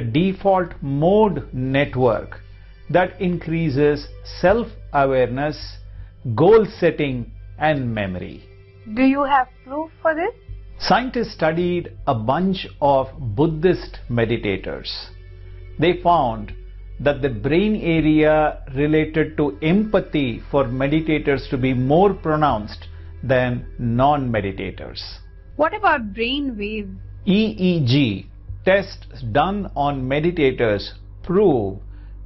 default mode network that increases self-awareness, goal setting and memory. Do you have proof for this? Scientists studied a bunch of Buddhist meditators. They found that the brain area related to empathy for meditators to be more pronounced than non-meditators. What about brain waves? EEG tests done on meditators prove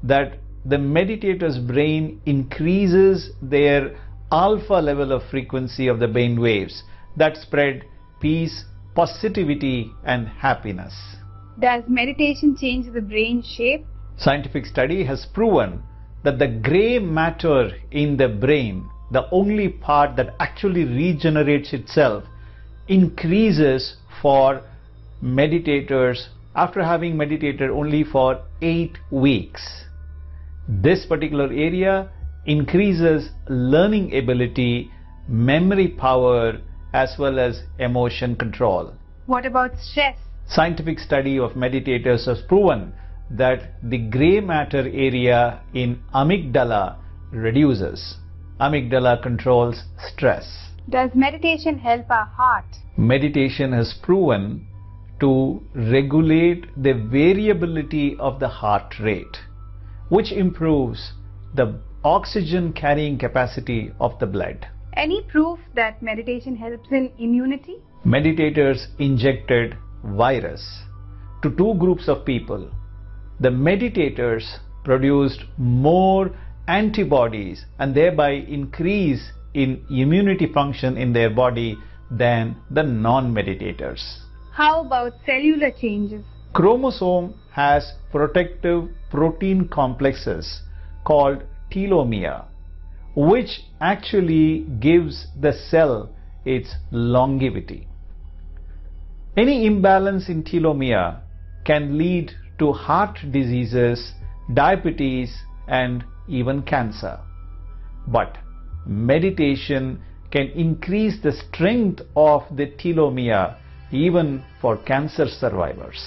that the meditator's brain increases their alpha level of frequency of the brain waves that spread peace, positivity and happiness. Does meditation change the brain shape? Scientific study has proven that the gray matter in the brain, the only part that actually regenerates itself, increases for meditators after having meditated only for 8 weeks. This particular area increases learning ability, memory power, as well as emotion control. What about stress? Scientific study of meditators has proven that the gray matter area in amygdala reduces. Amygdala controls stress. Does meditation help our heart? Meditation has proven to regulate the variability of the heart rate, which improves the oxygen carrying capacity of the blood. Any proof that meditation helps in immunity? Meditators injected virus to two groups of people. The meditators produced more antibodies and thereby increase in immunity function in their body than the non-meditators. How about cellular changes? Chromosome has protective protein complexes called telomere which actually gives the cell its longevity. Any imbalance in telomere can lead to heart diseases, diabetes and even cancer. But meditation can increase the strength of the telomere even for cancer survivors.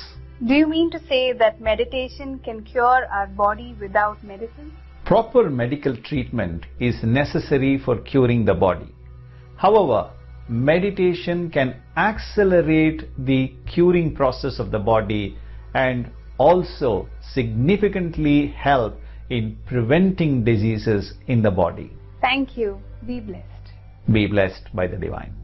Do you mean to say that meditation can cure our body without medicine? Proper medical treatment is necessary for curing the body. However, meditation can accelerate the curing process of the body and also significantly help in preventing diseases in the body. Thank you. Be blessed. Be blessed by the divine.